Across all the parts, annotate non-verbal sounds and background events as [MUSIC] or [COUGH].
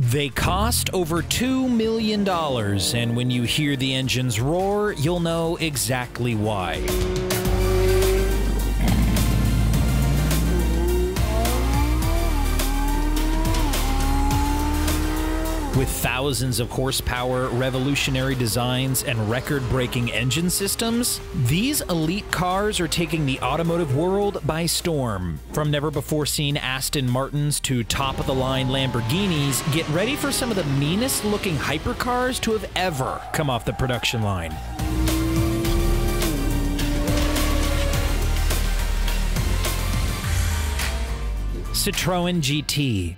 They cost over $2 million, and when you hear the engines roar, you'll know exactly why. With thousands of horsepower, revolutionary designs, and record breaking engine systems, these elite cars are taking the automotive world by storm. From never before seen Aston Martins to top of the line Lamborghinis, get ready for some of the meanest looking hypercars to have ever come off the production line. Citroën GT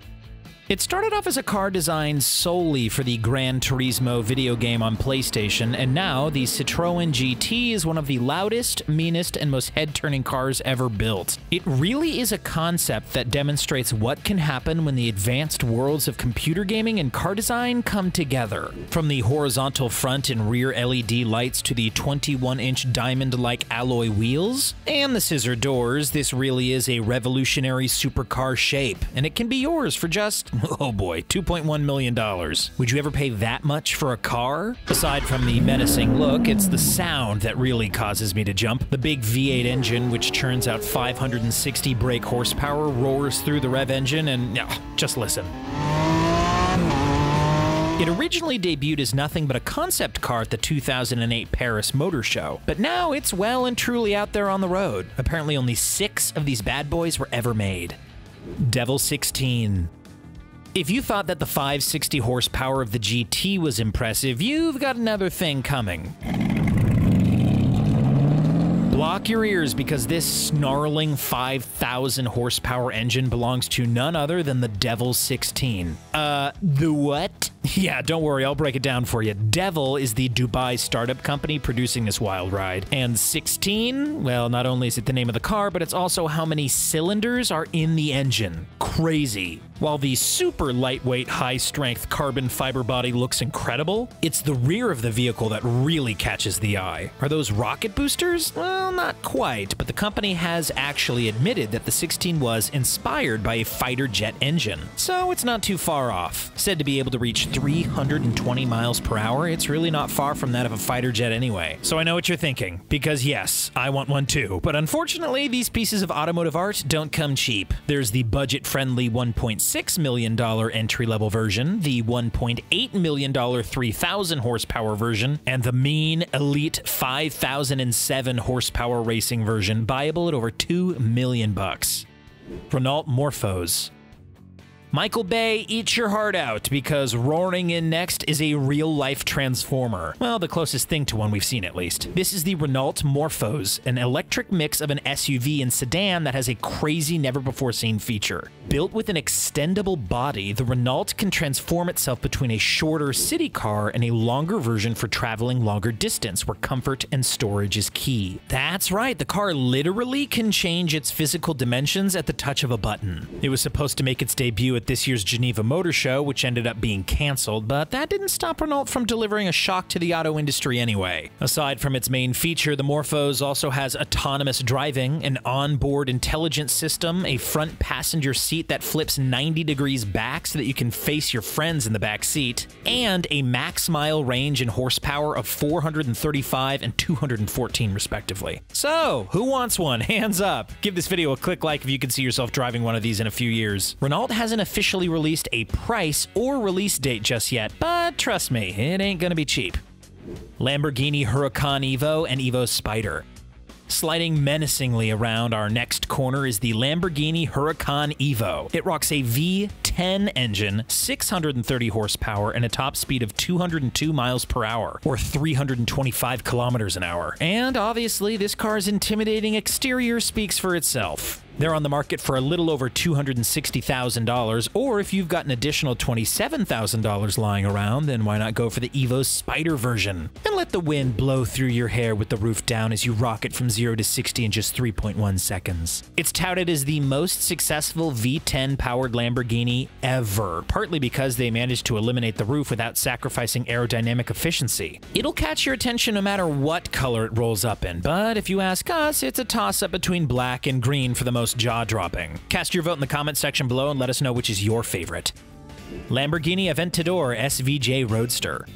it started off as a car designed solely for the Gran Turismo video game on PlayStation, and now the Citroën GT is one of the loudest, meanest, and most head-turning cars ever built. It really is a concept that demonstrates what can happen when the advanced worlds of computer gaming and car design come together. From the horizontal front and rear LED lights to the 21-inch diamond-like alloy wheels, and the scissor doors, this really is a revolutionary supercar shape, and it can be yours for just [LAUGHS] Oh boy, $2.1 million. Would you ever pay that much for a car? Aside from the menacing look, it's the sound that really causes me to jump. The big V8 engine, which churns out 560 brake horsepower, roars through the rev engine, and oh, just listen. It originally debuted as nothing but a concept car at the 2008 Paris Motor Show, but now it's well and truly out there on the road. Apparently, only six of these bad boys were ever made. Devel 16. If you thought that the 560 horsepower of the GT was impressive, you've got another thing coming. Block your ears because this snarling 5,000 horsepower engine belongs to none other than the Devel 16. Uh, the what? [LAUGHS] Yeah, don't worry, I'll break it down for you. Devel is the Dubai startup company producing this wild ride. And 16, well, not only is it the name of the car, but it's also how many cylinders are in the engine. Crazy. While the super lightweight, high strength carbon fiber body looks incredible, it's the rear of the vehicle that really catches the eye. Are those rocket boosters? Well, not quite, but the company has actually admitted that the 16 was inspired by a fighter jet engine. So it's not too far off. Said to be able to reach 320 miles per hour, it's really not far from that of a fighter jet anyway. So I know what you're thinking, because yes, I want one too. But unfortunately, these pieces of automotive art don't come cheap. There's the budget friendly 1.6 $6 million entry level version, the $1.8 million 3000 horsepower version, and the mean elite 5007 horsepower racing version, buyable at over 2 million bucks. Renault Morphos. Michael Bay, eat your heart out because roaring in next is a real life transformer. Well, the closest thing to one we've seen at least. This is the Renault Morphos, an electric mix of an SUV and sedan that has a crazy never before seen feature. Built with an extendable body, the Renault can transform itself between a shorter city car and a longer version for traveling longer distance where comfort and storage is key. That's right, the car literally can change its physical dimensions at the touch of a button. It was supposed to make its debut this year's Geneva Motor Show, which ended up being cancelled, but that didn't stop Renault from delivering a shock to the auto industry anyway. Aside from its main feature, the Morphos also has autonomous driving, an onboard intelligence system, a front passenger seat that flips 90 degrees back so that you can face your friends in the back seat, and a max mile range and horsepower of 435 and 214 respectively. So, who wants one? [LAUGHS] Hands up. Give this video a click like if you can see yourself driving one of these in a few years. Renault hasn't officially released a price or release date just yet, but trust me, it ain't gonna be cheap. Lamborghini Huracan Evo and Evo Spider. Sliding menacingly around our next corner is the Lamborghini Huracan Evo. It rocks a V10 engine, 630 horsepower, and a top speed of 202 miles per hour, or 325 kilometers an hour. And obviously, this car's intimidating exterior speaks for itself. They're on the market for a little over $260,000, or if you've got an additional $27,000 lying around, then why not go for the Evo Spider version? And let the wind blow through your hair with the roof down as you rocket from 0 to 60 in just 3.1 seconds. It's touted as the most successful V10 powered Lamborghini ever, partly because they managed to eliminate the roof without sacrificing aerodynamic efficiency. It'll catch your attention no matter what color it rolls up in, but if you ask us, it's a toss up between black and green for the most most jaw dropping. Cast your vote in the comment section below and let us know which is your favorite. Lamborghini Aventador SVJ Roadster.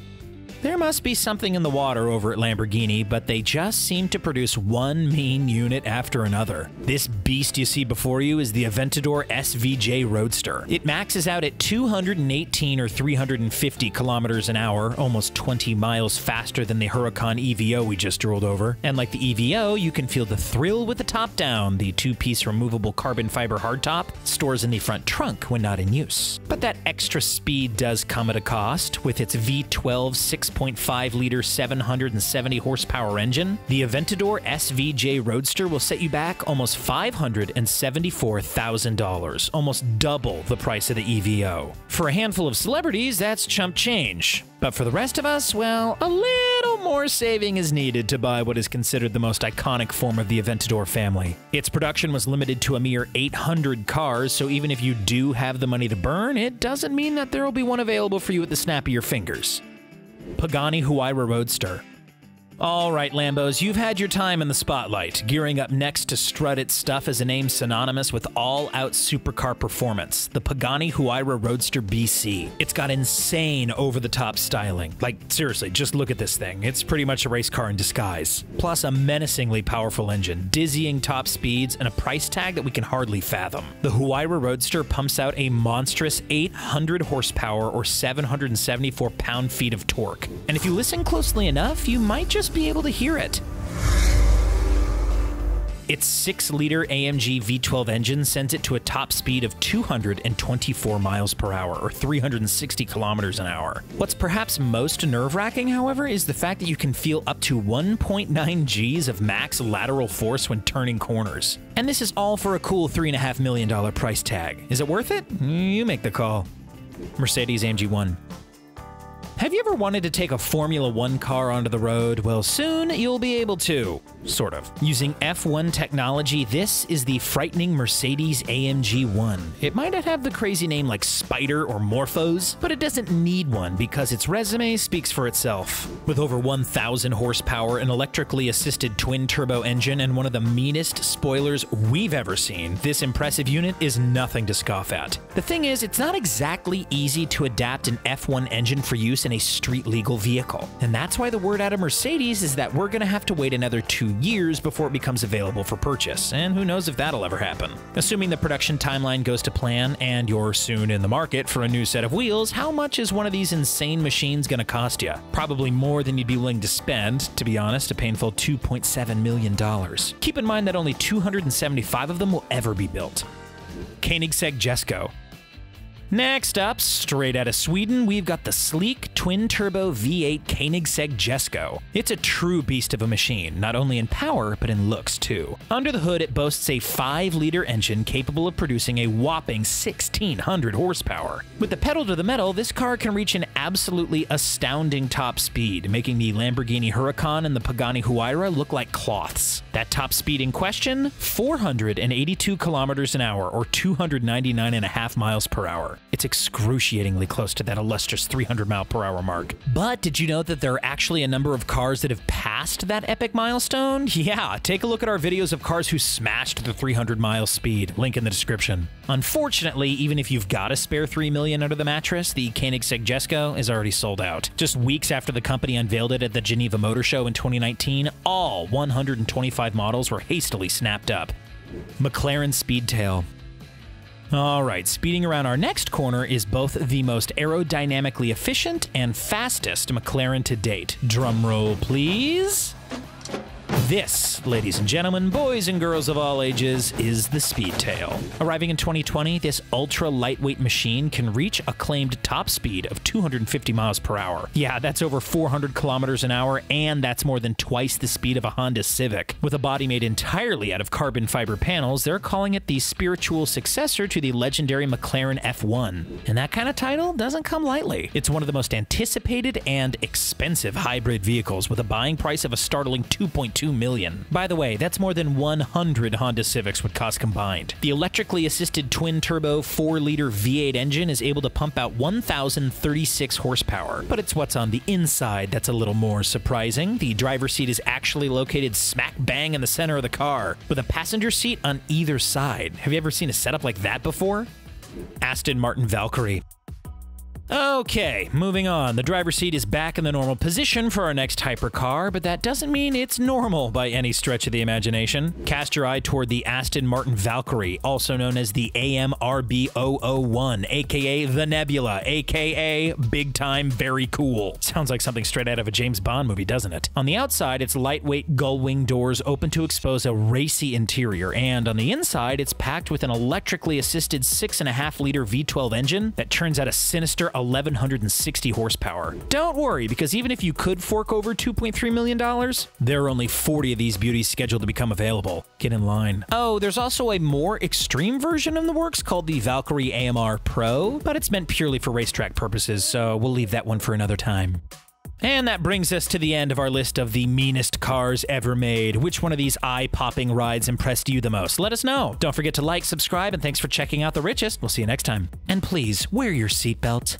There must be something in the water over at Lamborghini, but they just seem to produce one mean unit after another. This beast you see before you is the Aventador SVJ Roadster. It maxes out at 218 or 350 kilometers an hour, almost 20 miles faster than the Huracan EVO we just rolled over. And like the EVO, you can feel the thrill with the top down. The two-piece removable carbon fiber hardtop stores in the front trunk when not in use. But that extra speed does come at a cost. With its V12 6 6.5 liter 770 horsepower engine, the Aventador SVJ Roadster will set you back almost $574,000, almost double the price of the EVO. For a handful of celebrities, that's chump change. But for the rest of us, well, a little more saving is needed to buy what is considered the most iconic form of the Aventador family. Its production was limited to a mere 800 cars, so even if you do have the money to burn, it doesn't mean that there will be one available for you at the snap of your fingers. Pagani Huayra Roadster. All right, Lambos, you've had your time in the spotlight, gearing up next to strut its stuff as a name synonymous with all-out supercar performance, the Pagani Huayra Roadster BC. It's got insane over-the-top styling. Like, seriously, just look at this thing. It's pretty much a race car in disguise. Plus a menacingly powerful engine, dizzying top speeds, and a price tag that we can hardly fathom. The Huayra Roadster pumps out a monstrous 800 horsepower or 774 pound-feet of torque. And if you listen closely enough, you might just just be able to hear it. Its 6 liter AMG V12 engine sends it to a top speed of 224 miles per hour, or 360 kilometers an hour. What's perhaps most nerve wracking, however, is the fact that you can feel up to 1.9 Gs of max lateral force when turning corners. And this is all for a cool $3.5 million price tag. Is it worth it? You make the call. Mercedes AMG 1. Have you ever wanted to take a Formula One car onto the road? Well, soon you'll be able to. Sort of. Using F1 technology, this is the frightening Mercedes AMG 1. It might not have the crazy name like Spider or Morphos, but it doesn't need one because its resume speaks for itself. With over 1,000 horsepower, an electrically assisted twin-turbo engine, and one of the meanest spoilers we've ever seen, this impressive unit is nothing to scoff at. The thing is, it's not exactly easy to adapt an F1 engine for use in a street legal vehicle. And that's why the word out of Mercedes is that we're gonna have to wait another two years before it becomes available for purchase, and who knows if that'll ever happen. Assuming the production timeline goes to plan and you're soon in the market for a new set of wheels, how much is one of these insane machines gonna cost you? Probably more than you'd be willing to spend, to be honest, a painful $2.7 million. Keep in mind that only 275 of them will ever be built. Koenigsegg Jesko. Next up, straight out of Sweden, we've got the sleek twin-turbo V8 Koenigsegg Jesko. It's a true beast of a machine, not only in power, but in looks too. Under the hood, it boasts a 5-liter engine capable of producing a whopping 1600 horsepower. With the pedal to the metal, this car can reach an absolutely astounding top speed, making the Lamborghini Huracan and the Pagani Huayra look like cloths. That top speed in question, 482 kilometers an hour, or 299 and a half miles per hour. It's excruciatingly close to that illustrious 300 mile per hour mark. But did you know that there are actually a number of cars that have passed that epic milestone? [LAUGHS] Yeah, take a look at our videos of cars who smashed the 300 mile speed. Link in the description. Unfortunately, even if you've got a spare 3 million under the mattress, the Koenigsegg Jesko is already sold out. Just weeks after the company unveiled it at the Geneva Motor Show in 2019, all 125 models were hastily snapped up. McLaren Speedtail. All right, speeding around our next corner is both the most aerodynamically efficient and fastest McLaren to date. Drum roll, please. This, ladies and gentlemen, boys and girls of all ages, is the Speedtail. Arriving in 2020, this ultra lightweight machine can reach a claimed top speed of 250 miles per hour. Yeah, that's over 400 kilometers an hour, and that's more than twice the speed of a Honda Civic. With a body made entirely out of carbon fiber panels, they're calling it the spiritual successor to the legendary McLaren F1. And that kind of title doesn't come lightly. It's one of the most anticipated and expensive hybrid vehicles with a buying price of a startling 2.2 million. By the way, that's more than 100 Honda Civics would cost combined. The electrically assisted twin-turbo 4-liter V8 engine is able to pump out 1,036 horsepower, but it's what's on the inside that's a little more surprising. The driver's seat is actually located smack bang in the center of the car, with a passenger seat on either side. Have you ever seen a setup like that before? Aston Martin Valkyrie. Okay, moving on. The driver's seat is back in the normal position for our next hypercar, but that doesn't mean it's normal by any stretch of the imagination. Cast your eye toward the Aston Martin Valkyrie, also known as the AMRB001, aka the Nebula, aka Big Time Very Cool. Sounds like something straight out of a James Bond movie, doesn't it? On the outside, its lightweight gull wing doors open to expose a racy interior, and on the inside, it's packed with an electrically assisted 6.5 liter V12 engine that turns out a sinister 1,160 horsepower. Don't worry, because even if you could fork over $2.3 million, there are only 40 of these beauties scheduled to become available. Get in line. Oh, there's also a more extreme version in the works called the Valkyrie AMR Pro, but it's meant purely for racetrack purposes, so we'll leave that one for another time. And that brings us to the end of our list of the meanest cars ever made. Which one of these eye popping rides impressed you the most? Let us know. Don't forget to like, subscribe, and thanks for checking out The Richest. We'll see you next time. And please, wear your seatbelt.